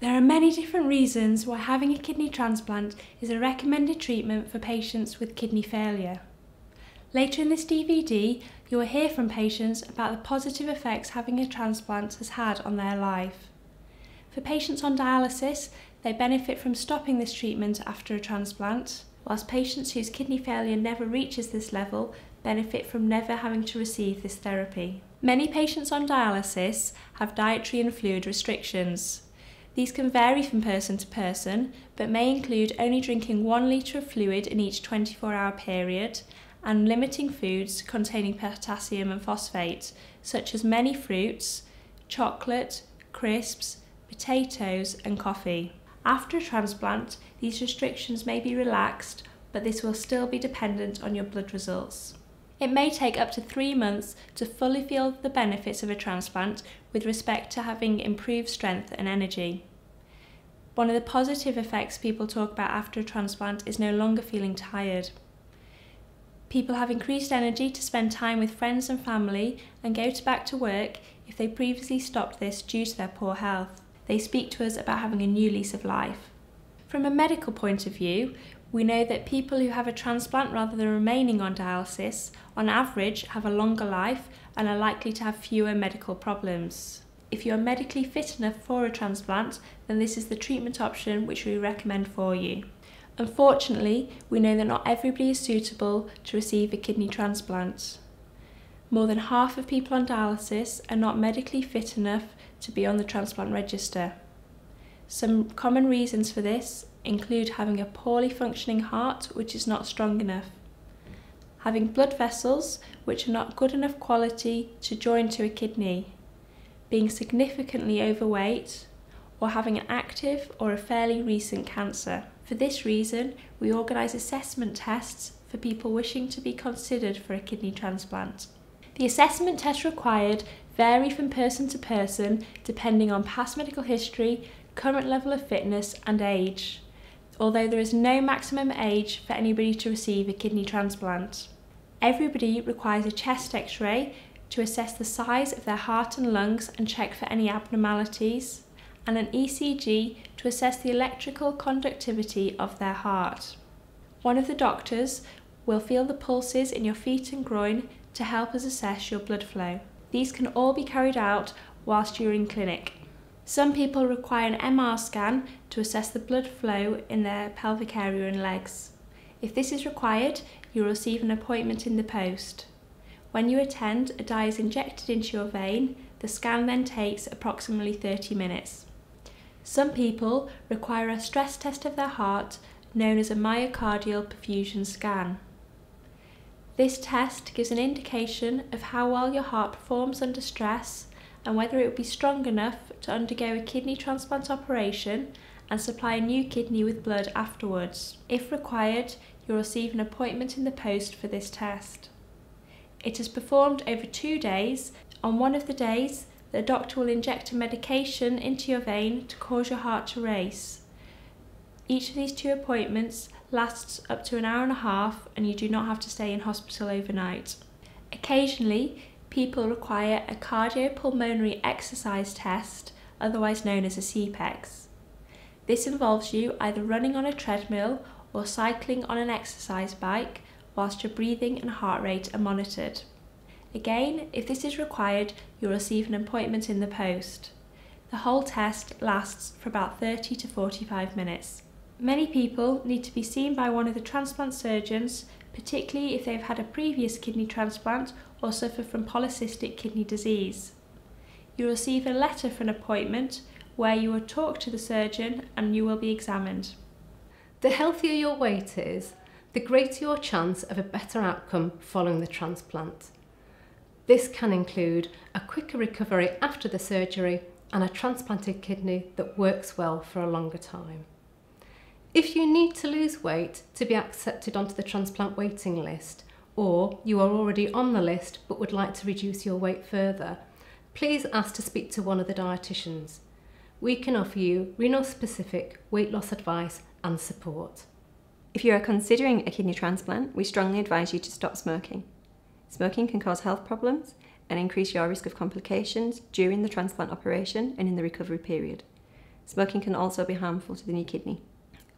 There are many different reasons why having a kidney transplant is a recommended treatment for patients with kidney failure. Later in this DVD, you will hear from patients about the positive effects having a transplant has had on their life. For patients on dialysis, they benefit from stopping this treatment after a transplant, whilst patients whose kidney failure never reaches this level benefit from never having to receive this therapy. Many patients on dialysis have dietary and fluid restrictions. These can vary from person to person, but may include only drinking one litre of fluid in each 24 hour period and limiting foods containing potassium and phosphate, such as many fruits, chocolate, crisps, potatoes, and coffee. After a transplant, these restrictions may be relaxed, but this will still be dependent on your blood results. It may take up to three months to fully feel the benefits of a transplant with respect to having improved strength and energy. One of the positive effects people talk about after a transplant is no longer feeling tired. People have increased energy to spend time with friends and family and go to back to work if they previously stopped this due to their poor health. They speak to us about having a new lease of life. From a medical point of view, we know that people who have a transplant rather than remaining on dialysis, on average, have a longer life and are likely to have fewer medical problems. If you are medically fit enough for a transplant, then this is the treatment option which we recommend for you. Unfortunately, we know that not everybody is suitable to receive a kidney transplant. More than half of people on dialysis are not medically fit enough to be on the transplant register. Some common reasons for this include having a poorly functioning heart which is not strong enough, having blood vessels which are not good enough quality to join to a kidney, being significantly overweight, or having an active or a fairly recent cancer. For this reason, we organise assessment tests for people wishing to be considered for a kidney transplant. The assessment tests required vary from person to person depending on past medical history, current level of fitness, and age although there is no maximum age for anybody to receive a kidney transplant. Everybody requires a chest x ray to assess the size of their heart and lungs and check for any abnormalities, and an ECG to assess the electrical conductivity of their heart. One of the doctors will feel the pulses in your feet and groin to help us assess your blood flow. These can all be carried out whilst you're in clinic. Some people require an MR scan to assess the blood flow in their pelvic area and legs. If this is required, you will receive an appointment in the post. When you attend, a dye is injected into your vein. The scan then takes approximately 30 minutes. Some people require a stress test of their heart known as a myocardial perfusion scan. This test gives an indication of how well your heart performs under stress and whether it would be strong enough to undergo a kidney transplant operation and supply a new kidney with blood afterwards. If required, you'll receive an appointment in the post for this test. It is performed over two days. On one of the days, the doctor will inject a medication into your vein to cause your heart to race. Each of these two appointments lasts up to an hour and a half and you do not have to stay in hospital overnight. Occasionally, people require a cardiopulmonary exercise test, otherwise known as a CPEX. This involves you either running on a treadmill or cycling on an exercise bike whilst your breathing and heart rate are monitored. Again, if this is required, you'll receive an appointment in the post. The whole test lasts for about 30 to 45 minutes. Many people need to be seen by one of the transplant surgeons, particularly if they've had a previous kidney transplant or suffer from polycystic kidney disease. You will receive a letter for an appointment where you will talk to the surgeon and you will be examined. The healthier your weight is, the greater your chance of a better outcome following the transplant. This can include a quicker recovery after the surgery and a transplanted kidney that works well for a longer time. If you need to lose weight to be accepted onto the transplant waiting list, or you are already on the list but would like to reduce your weight further, please ask to speak to one of the dietitians. We can offer you renal specific weight loss advice and support. If you are considering a kidney transplant, we strongly advise you to stop smoking. Smoking can cause health problems and increase your risk of complications during the transplant operation and in the recovery period. Smoking can also be harmful to the new kidney.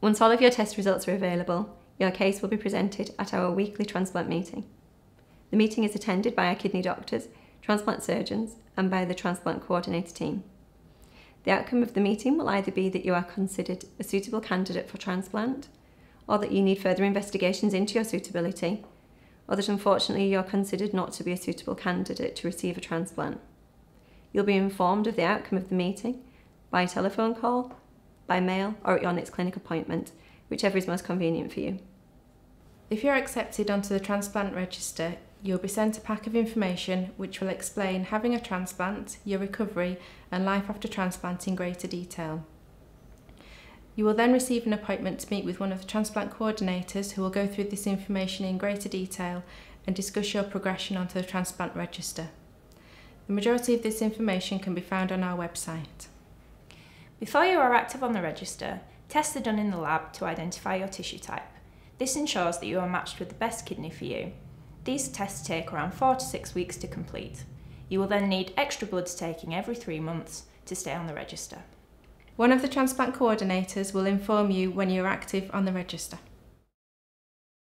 Once all of your test results are available, your case will be presented at our weekly transplant meeting. The meeting is attended by our kidney doctors, transplant surgeons, and by the transplant coordinator team. The outcome of the meeting will either be that you are considered a suitable candidate for transplant, or that you need further investigations into your suitability, or that unfortunately you're considered not to be a suitable candidate to receive a transplant. You'll be informed of the outcome of the meeting by telephone call, by mail, or at your next clinic appointment, whichever is most convenient for you. If you're accepted onto the transplant register, you'll be sent a pack of information which will explain having a transplant, your recovery, and life after transplant in greater detail. You will then receive an appointment to meet with one of the transplant coordinators who will go through this information in greater detail and discuss your progression onto the transplant register. The majority of this information can be found on our website. Before you are active on the register, tests are done in the lab to identify your tissue type. This ensures that you are matched with the best kidney for you. These tests take around 4 to 6 weeks to complete. You will then need extra bloods taking every 3 months to stay on the register. One of the transplant coordinators will inform you when you are active on the register.